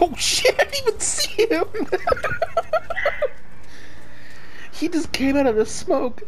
Oh shit! I didn't even see him. he just came out of the smoke.